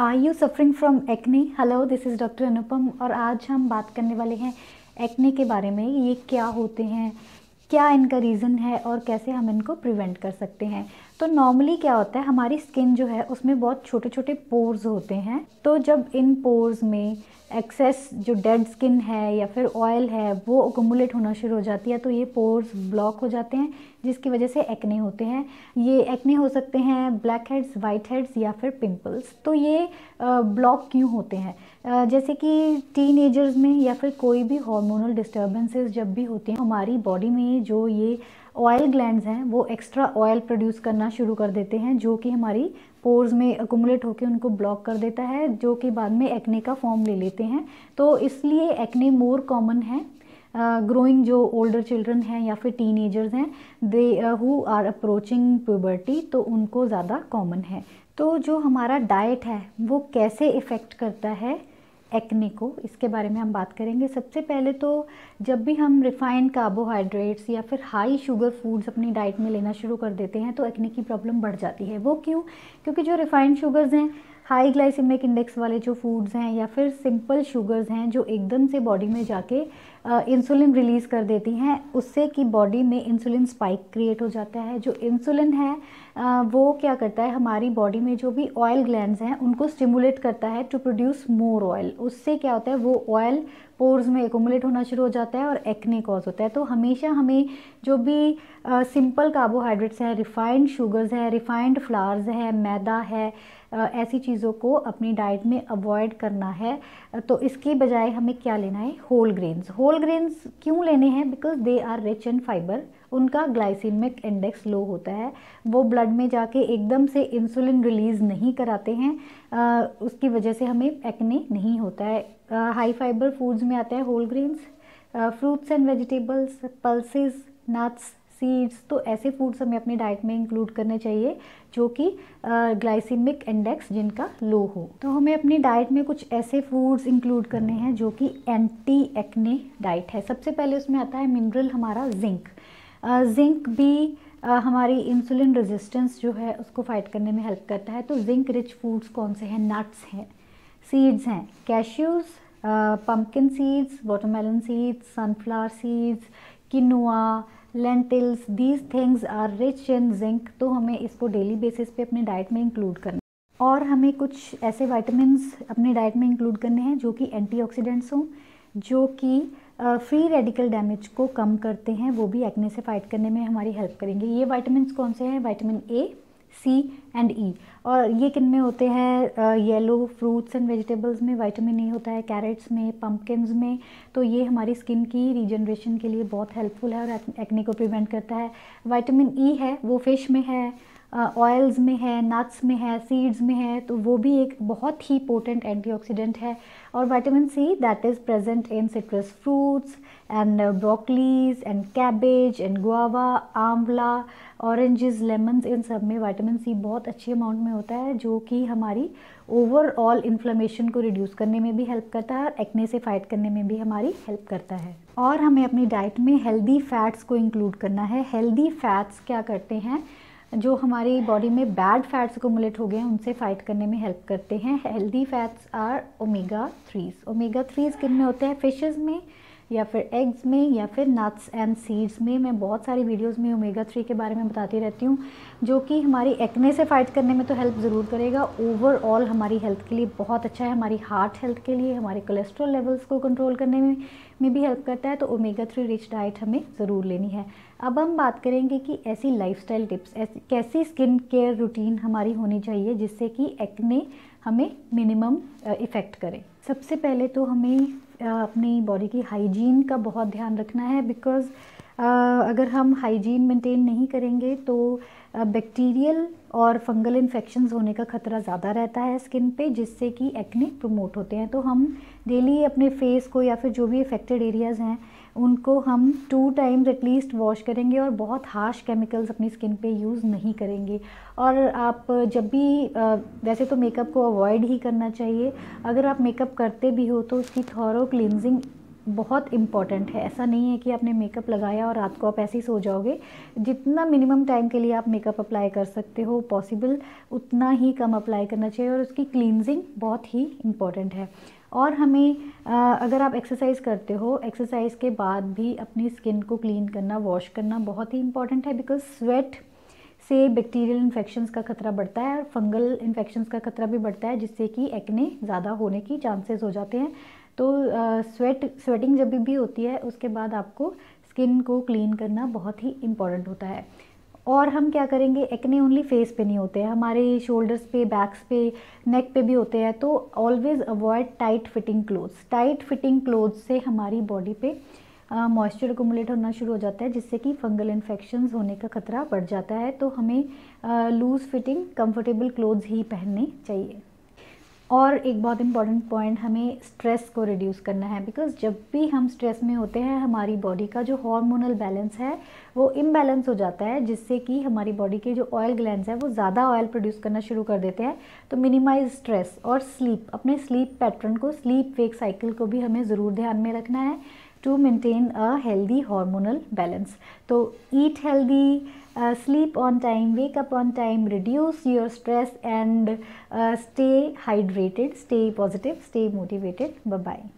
Are you suffering from acne hello this is doctor Anupam और आज हम बात करने वाले हैं एक्ने के बारे में, ये क्या होते हैं, क्या इनका रीज़न है और कैसे हम इनको प्रिवेंट कर सकते हैं। तो नॉर्मली क्या होता है, हमारी स्किन जो है, उसमें बहुत छोटे छोटे पोर्स होते हैं। तो जब इन पोर्स में एक्सेस जो डेड स्किन है या फिर ऑयल है, वो अकोमुलेट होना शुरू हो जाती है तो ये पोर्स ब्लॉक हो जाते हैं, जिसकी वजह से एक्ने होते हैं। ये एक्ने हो सकते हैं ब्लैक हेड्स वाइट हेड्स या फिर पिंपल्स तो ये ब्लॉक क्यों होते हैं? जैसे कि टीन एजर्स में या फिर कोई भी हार्मोनल डिस्टर्बेंसेस जब भी होती हैं, हमारी बॉडी में जो ये ऑयल ग्लैंड्स हैं, वो एक्स्ट्रा ऑयल प्रोड्यूस करना शुरू कर देते हैं, जो कि हमारी पोर्स में अकोमुलेट होकर उनको ब्लॉक कर देता है, जो कि बाद में एक्ने का फॉर्म ले लेते हैं। तो इसलिए एक्ने मोर कॉमन है। ग्रोइंग जो ओल्डर चिल्ड्रन हैं या फिर टीन एजर्स हैं they who are approaching puberty तो उनको ज़्यादा कॉमन है। तो जो हमारा डाइट है, वो कैसे इफ़ेक्ट करता है? एक्ने को, इसके बारे में हम बात करेंगे। सबसे पहले तो जब भी हम रिफाइंड कार्बोहाइड्रेट्स या फिर हाई शुगर फूड्स अपनी डाइट में लेना शुरू कर देते हैं तो एक्ने की प्रॉब्लम बढ़ जाती है। वो क्यों? क्योंकि जो रिफाइंड शुगर्स हैं हाई ग्लाइसिमिक इंडेक्स वाले जो फूड्स हैं या फिर सिंपल शुगर्स हैं, जो एकदम से बॉडी में जाके इंसुलिन रिलीज़ कर देती हैं, उससे कि बॉडी में इंसुलिन स्पाइक क्रिएट हो जाता है। जो इंसुलिन है वो क्या करता है, हमारी बॉडी में जो भी ऑयल ग्लैंड्स हैं, उनको स्टिमुलेट करता है टू प्रोड्यूस मोर ऑयल उससे क्या होता है, वो ऑयल पोर्स में एकोमुलेट होना शुरू हो जाता है और एक्ने कॉज होता है। तो हमेशा हमें जो भी सिंपल कार्बोहाइड्रेट्स हैं रिफाइंड शुगर्स हैं रिफाइंड फ्लावर्स है, मैदा है ऐसी चीज़ों को अपनी डाइट में अवॉइड करना है। तो इसकी बजाय हमें क्या लेना है? होल ग्रेन्स होल ग्रेन्स क्यों लेने हैं? Because they are rich in fibre उनका ग्लाइसीमिक इंडेक्स लो होता है। वो ब्लड में जाके एकदम से इंसुलिन रिलीज़ नहीं कराते हैं। आ, उसकी वजह से हमें एक्ने नहीं होता है। हाई फाइबर फूड्स में आता है whole grains fruits and vegetables pulses nuts seeds तो ऐसे फूड्स हमें अपनी डाइट में इंक्लूड करने चाहिए जो कि ग्लाइसिमिक इंडेक्स जिनका लो हो। तो हमें अपनी डाइट में कुछ ऐसे फूड्स इंक्लूड करने हैं जो कि एंटी एक्ने डाइट है। सबसे पहले उसमें आता है मिनरल हमारा जिंक जिंक भी आ, हमारी इंसुलिन रेजिस्टेंस जो है उसको फाइट करने में हेल्प करता है। तो जिंक रिच फूड्स कौन से हैं? नट्स हैं। सीड्स हैं। Cashews pumpkin seeds watermelon seeds sunflower seeds quinoa lentils these things are rich in zinc तो हमें इसको डेली बेसिस पे अपने डाइट में इंक्लूड करना है। और हमें कुछ ऐसे वाइटामिन अपने डाइट में इंक्लूड करने हैं जो कि एंटीऑक्सीडेंट्स हों, जो कि फ्री रेडिकल डैमेज को कम करते हैं, वो भी एक्ने से फाइट करने में हमारी हेल्प करेंगे। ये वाइटामिन कौन से हैं? वाइटामिन ए सी एंड ई और ये किन में होते हैं येलो फ्रूट्स एंड वेजिटेबल्स में विटामिन ए होता है कैरेट्स में पम्पकिन्स में। तो ये हमारी स्किन की रीजनरेशन के लिए बहुत हेल्पफुल है और एक्ने को प्रिवेंट करता है। विटामिन ई e है वो फ़िश में है ऑयल्स uh, में है नट्स में है सीड्स में है तो वो भी एक बहुत ही पोटेंट एंटीऑक्सीडेंट है। और vitamin C that is present in citrus fruits and broccolis and cabbage and guava amla oranges lemons इन सब में विटामिन सी बहुत अच्छी अमाउंट में होता है, जो कि हमारी ओवरऑल इन्फ्लेमेशन को रिड्यूस करने में भी हेल्प करता है और एक्ने से फाइट करने में भी हमारी हेल्प करता है। और हमें अपनी डाइट में हेल्दी फैट्स को इंक्लूड करना है। हेल्दी फैट्स क्या करते हैं? जो हमारी बॉडी में बैड फैट्स अकोमुलेट हो गए हैं, उनसे फाइट करने में हेल्प करते हैं। Healthy fats are omega threes omega threes किन में होते हैं? फिशेज़ में या फिर एग्स में या फिर नट्स एंड सीड्स में। मैं बहुत सारी वीडियोस में ओमेगा थ्री के बारे में बताती रहती हूँ, जो कि हमारी एक्ने से फाइट करने में तो हेल्प ज़रूर करेगा। ओवरऑल हमारी हेल्थ के लिए बहुत अच्छा है। हमारी हार्ट हेल्थ के लिए, हमारे कोलेस्ट्रॉल लेवल्स को कंट्रोल करने में में भी हेल्प करता है। तो ओमेगा थ्री रिच डाइट हमें ज़रूर लेनी है। अब हम बात करेंगे कि ऐसी लाइफस्टाइल टिप्स ऐसी, कैसी स्किन केयर रूटीन हमारी होनी चाहिए, जिससे कि एक्ने हमें मिनिमम इफ़ेक्ट करें। सबसे पहले तो हमें अपनी बॉडी की हाइजीन का बहुत ध्यान रखना है बिकॉज़ अगर हम हाइजीन मेंटेन नहीं करेंगे तो बैक्टीरियल और फंगल इन्फेक्शंस होने का ख़तरा ज़्यादा रहता है स्किन पे, जिससे कि एक्ने प्रमोट होते हैं। तो हम डेली अपने फेस को या फिर जो भी इफ़ेक्टेड एरियाज़ हैं, उनको हम टू टाइम्स एटलीस्ट वॉश करेंगे और बहुत हार्श केमिकल्स अपनी स्किन पे यूज़ नहीं करेंगे। और आप जब भी वैसे तो मेकअप को अवॉइड ही करना चाहिए। अगर आप मेकअप करते भी हो तो उसकी थॉरो क्लिनजिंग बहुत इंपॉर्टेंट है। ऐसा नहीं है कि आपने मेकअप लगाया और रात को आप ऐसे ही सो जाओगे। जितना मिनिमम टाइम के लिए आप मेकअप अप्लाई कर सकते हो पॉसिबल उतना ही कम अप्लाई करना चाहिए और उसकी क्लींजिंग बहुत ही इंपॉर्टेंट है। और हमें अगर आप एक्सरसाइज करते हो एक्सरसाइज के बाद भी अपनी स्किन को क्लीन करना वॉश करना बहुत ही इंपॉर्टेंट है बिकॉज़ स्वेट से बैक्टीरियल इन्फेक्शंस का खतरा बढ़ता है और फंगल इन्फेक्शंस का खतरा भी बढ़ता है, जिससे कि एक्ने ज़्यादा होने की चांसेस हो जाते हैं। तो स्वेट स्वेटिंग जब भी होती है, उसके बाद आपको स्किन को क्लीन करना बहुत ही इंपॉर्टेंट होता है। और हम क्या करेंगे एक्ने ओनली फेस पे नहीं होते हैं। हमारे शोल्डर्स पे बैक्स पे नेक पे भी होते हैं तो always avoid tight fitting clothes tight fitting clothes से हमारी बॉडी पे मॉइस्चर अकोमुलेट होना शुरू हो जाता है, जिससे कि फंगल इन्फेक्शन होने का खतरा बढ़ जाता है। तो हमें लूज़ फिटिंग कंफर्टेबल क्लोथ्स ही पहनने चाहिए। और एक बहुत इंपॉर्टेंट पॉइंट हमें स्ट्रेस को रिड्यूस करना है बिकॉज़ जब भी हम स्ट्रेस में होते हैं, हमारी बॉडी का जो हार्मोनल बैलेंस है, वो इम्बैलेंस हो जाता है, जिससे कि हमारी बॉडी के जो ऑयल ग्लैंड है, वो ज़्यादा ऑयल प्रोड्यूस करना शुरू कर देते हैं। तो मिनिमाइज स्ट्रेस और स्लीप अपने स्लीप पैटर्न को स्लीप वेक साइकिल को भी हमें ज़रूर ध्यान में रखना है। To maintain a healthy hormonal balance. So eat healthy, uh, sleep on time, wake up on time, reduce your stress and uh, stay hydrated, stay positive, stay motivated. Bye-bye.